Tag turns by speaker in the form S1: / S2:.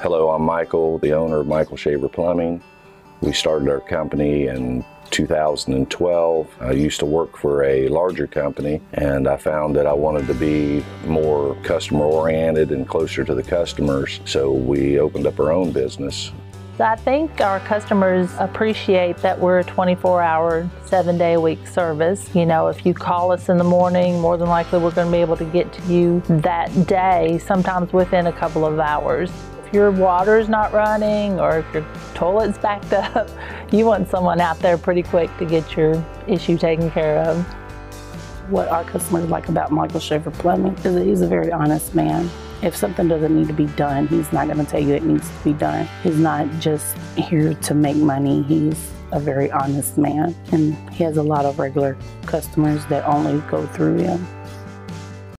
S1: Hello, I'm Michael, the owner of Michael Shaver Plumbing. We started our company in 2012. I used to work for a larger company and I found that I wanted to be more customer oriented and closer to the customers, so we opened up our own business.
S2: I think our customers appreciate that we're a 24 hour, seven day a week service. You know, if you call us in the morning, more than likely we're going to be able to get to you that day, sometimes within a couple of hours. If your water's not running or if your toilet's backed up, you want someone out there pretty quick to get your issue taken care of.
S3: What our customers like about Michael Shaver Plumbing is that he's a very honest man. If something doesn't need to be done, he's not going to tell you it needs to be done. He's not just here to make money. He's a very honest man, and he has a lot of regular customers that only go through him.